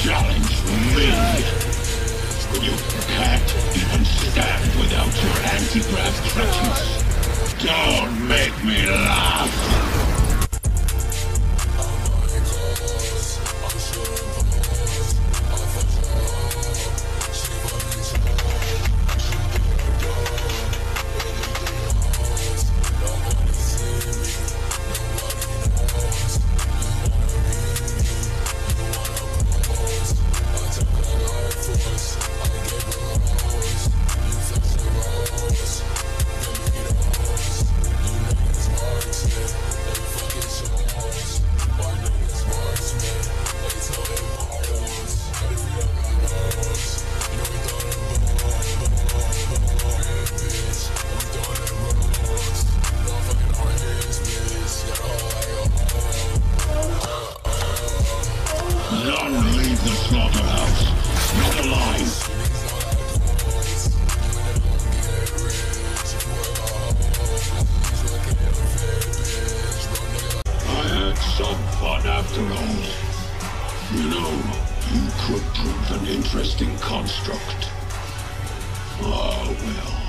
challenge me. You can't even stand without your anti-grav crutches. Don't make me laugh. None leave the slaughterhouse. Some fun after all. You know, you could prove an interesting construct. Ah, well.